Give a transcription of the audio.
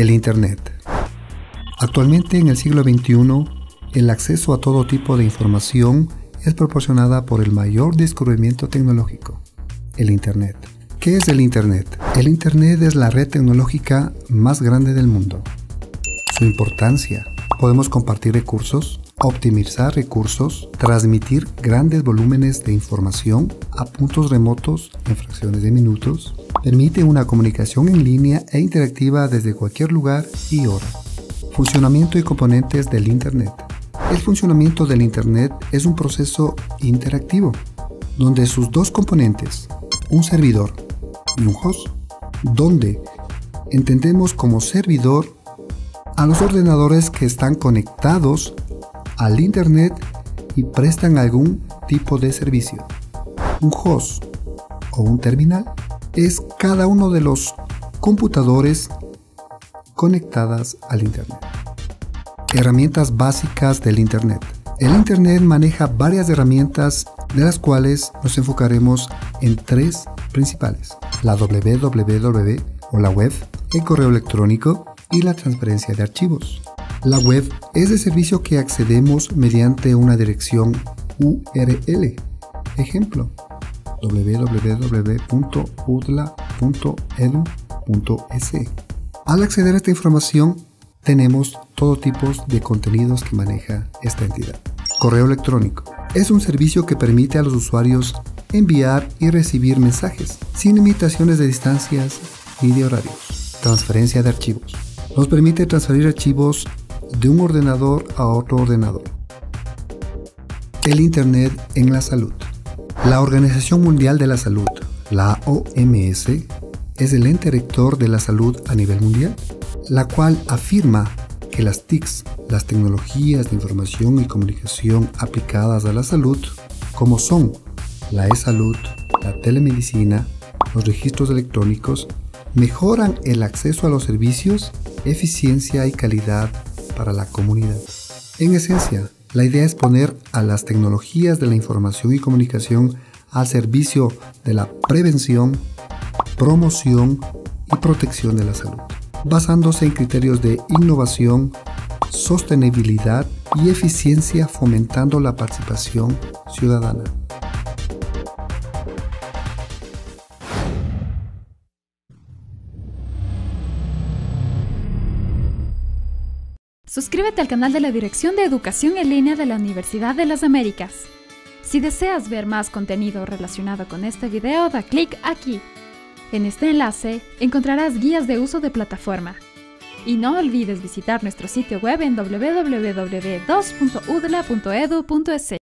El Internet. Actualmente en el siglo XXI, el acceso a todo tipo de información es proporcionada por el mayor descubrimiento tecnológico, el Internet. ¿Qué es el Internet? El Internet es la red tecnológica más grande del mundo. Su importancia. Podemos compartir recursos, optimizar recursos, transmitir grandes volúmenes de información a puntos remotos en fracciones de minutos, permite una comunicación en línea e interactiva desde cualquier lugar y hora. Funcionamiento y componentes del Internet. El funcionamiento del Internet es un proceso interactivo, donde sus dos componentes, un servidor y un host, donde entendemos como servidor a los ordenadores que están conectados al Internet y prestan algún tipo de servicio. Un host o un terminal es cada uno de los computadores conectadas al Internet. Herramientas básicas del Internet. El Internet maneja varias herramientas de las cuales nos enfocaremos en tres principales. La www o la web, el correo electrónico y la transferencia de archivos. La web es el servicio que accedemos mediante una dirección URL. Ejemplo, www.udla.edu.es. Al acceder a esta información, tenemos todo tipo de contenidos que maneja esta entidad. Correo electrónico. Es un servicio que permite a los usuarios enviar y recibir mensajes sin limitaciones de distancias ni de horarios. Transferencia de archivos. Nos permite transferir archivos de un ordenador a otro ordenador. El Internet en la salud. La Organización Mundial de la Salud, la OMS, es el ente rector de la salud a nivel mundial, la cual afirma que las TICs, las tecnologías de información y comunicación aplicadas a la salud, como son la e-salud, la telemedicina, los registros electrónicos, mejoran el acceso a los servicios, eficiencia y calidad para la comunidad. En esencia, la idea es poner a las tecnologías de la información y comunicación al servicio de la prevención, promoción y protección de la salud, basándose en criterios de innovación, sostenibilidad y eficiencia fomentando la participación ciudadana. Suscríbete al canal de la Dirección de Educación en Línea de la Universidad de las Américas. Si deseas ver más contenido relacionado con este video, da clic aquí. En este enlace encontrarás guías de uso de plataforma. Y no olvides visitar nuestro sitio web en www.2.udla.edu.es.